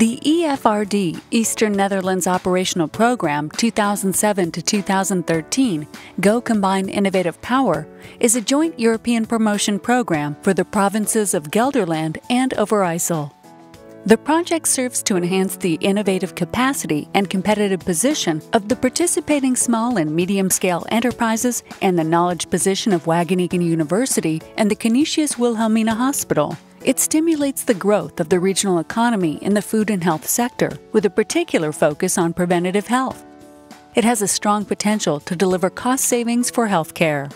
The EFRD Eastern Netherlands Operational Program 2007 to 2013 Go Combine Innovative Power is a joint European promotion program for the provinces of Gelderland and Overijssel. The project serves to enhance the innovative capacity and competitive position of the participating small and medium scale enterprises and the knowledge position of Wageningen University and the Canisius Wilhelmina Hospital. It stimulates the growth of the regional economy in the food and health sector, with a particular focus on preventative health. It has a strong potential to deliver cost savings for healthcare.